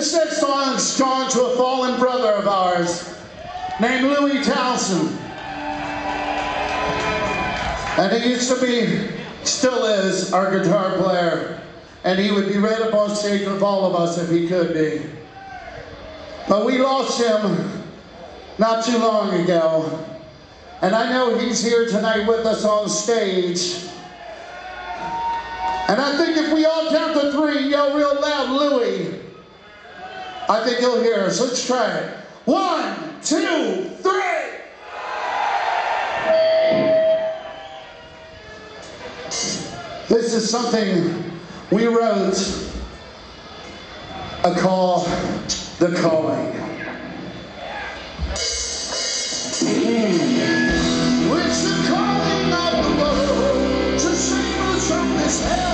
This next song is drawn to a fallen brother of ours named Louis Townsend. And he used to be, still is, our guitar player. And he would be right up on stage with all of us if he could be. But we lost him not too long ago. And I know he's here tonight with us on stage. And I think if we all count to three, yell real loud, Louis, I think you'll hear us. Let's try it. One, two, three. This is something we wrote a call, the calling. Mm. It's the calling of the world to save us from this hell.